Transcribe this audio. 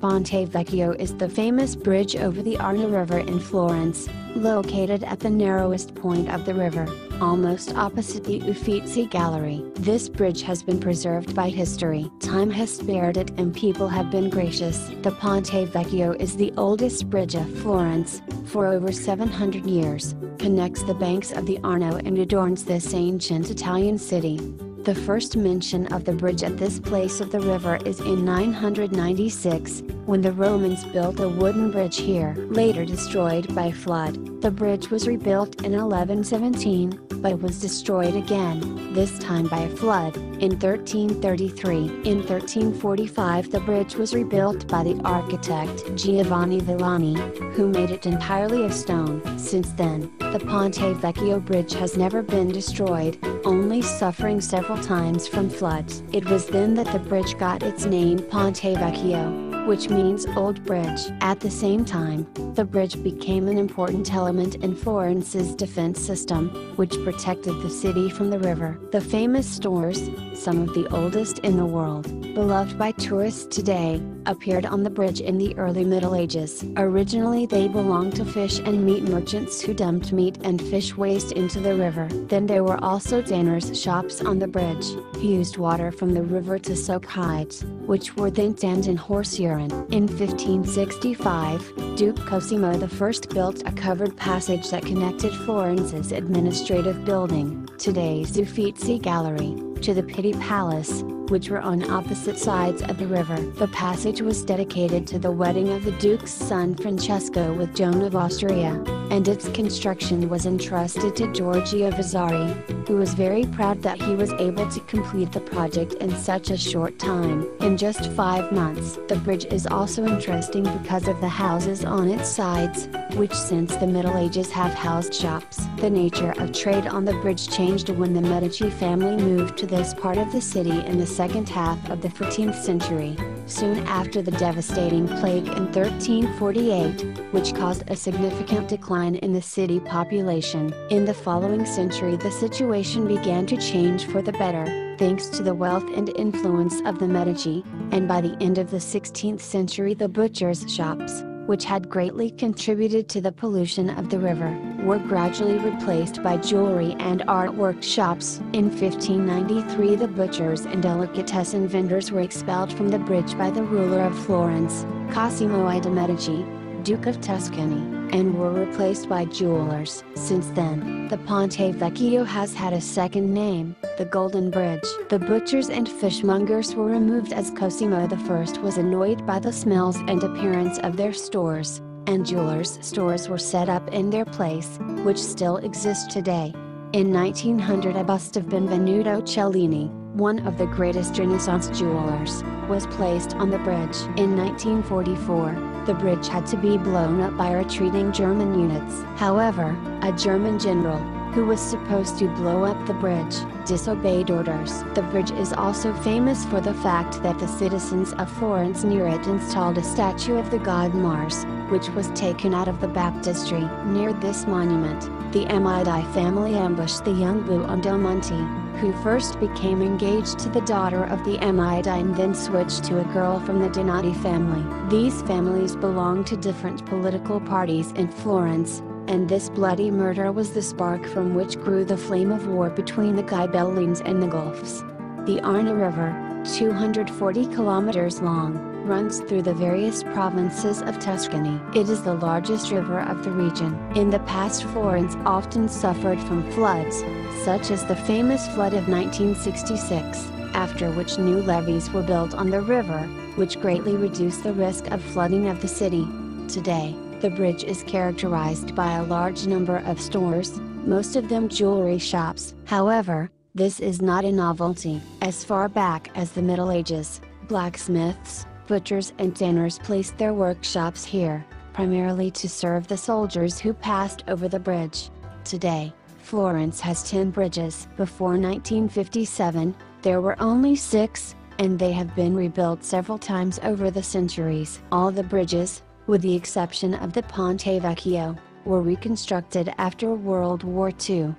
Ponte Vecchio is the famous bridge over the Arno River in Florence, located at the narrowest point of the river, almost opposite the Uffizi Gallery. This bridge has been preserved by history. Time has spared it and people have been gracious. The Ponte Vecchio is the oldest bridge of Florence, for over 700 years, connects the banks of the Arno and adorns this ancient Italian city. The first mention of the bridge at this place of the river is in 996, when the Romans built a wooden bridge here. Later destroyed by flood, the bridge was rebuilt in 1117, but was destroyed again, this time by a flood, in 1333. In 1345 the bridge was rebuilt by the architect Giovanni Villani, who made it entirely of stone. Since then, the Ponte Vecchio bridge has never been destroyed, only suffering several times from floods. It was then that the bridge got its name Ponte Vecchio which means Old Bridge. At the same time, the bridge became an important element in Florence's defense system, which protected the city from the river. The famous stores, some of the oldest in the world, beloved by tourists today, appeared on the bridge in the early Middle Ages. Originally they belonged to fish and meat merchants who dumped meat and fish waste into the river. Then there were also tanners' shops on the bridge, who used water from the river to soak hides, which were then tanned in horse urine in 1565, Duke Cosimo I built a covered passage that connected Florence's administrative building, today's Uffizi Gallery, to the Pitti Palace, which were on opposite sides of the river. The passage was dedicated to the wedding of the Duke's son Francesco with Joan of Austria, and its construction was entrusted to Giorgio Vasari, who was very proud that he was able to complete the project in such a short time. In just five months. The bridge is also interesting because of the houses on its sides, which since the Middle Ages have housed shops. The nature of trade on the bridge changed when the Medici family moved to this part of the city in the second half of the 14th century, soon after the devastating plague in 1348, which caused a significant decline in the city population. In the following century the situation began to change for the better, thanks to the wealth and influence of the Medici, and by the end of the 16th century the butchers' shops, which had greatly contributed to the pollution of the river, were gradually replaced by jewelry and art workshops. In 1593 the butchers and delicatessen vendors were expelled from the bridge by the ruler of Florence, Cosimo I de' Medici, Duke of Tuscany and were replaced by jewelers. Since then, the Ponte Vecchio has had a second name, the Golden Bridge. The butchers and fishmongers were removed as Cosimo I was annoyed by the smells and appearance of their stores, and jewelers' stores were set up in their place, which still exist today. In 1900 a bust of Benvenuto Cellini, one of the greatest Renaissance jewelers, was placed on the bridge. In 1944, the bridge had to be blown up by retreating German units. However, a German general, who was supposed to blow up the bridge, disobeyed orders. The bridge is also famous for the fact that the citizens of Florence near it installed a statue of the god Mars, which was taken out of the baptistry. Near this monument, the Amidi family ambushed the young Buondelmonte, who first became engaged to the daughter of the Amidi and then switched to a girl from the Donati family. These families belonged to different political parties in Florence, and this bloody murder was the spark from which grew the flame of war between the Ghibellines and the Guelphs. The Arno River, 240 kilometers long, runs through the various provinces of Tuscany. It is the largest river of the region. In the past Florence often suffered from floods, such as the famous flood of 1966, after which new levees were built on the river, which greatly reduced the risk of flooding of the city. Today, the bridge is characterized by a large number of stores, most of them jewelry shops. However, this is not a novelty. As far back as the Middle Ages, blacksmiths, butchers and tanners placed their workshops here, primarily to serve the soldiers who passed over the bridge. Today, Florence has 10 bridges. Before 1957, there were only 6, and they have been rebuilt several times over the centuries. All the bridges, with the exception of the Ponte Vecchio, were reconstructed after World War II.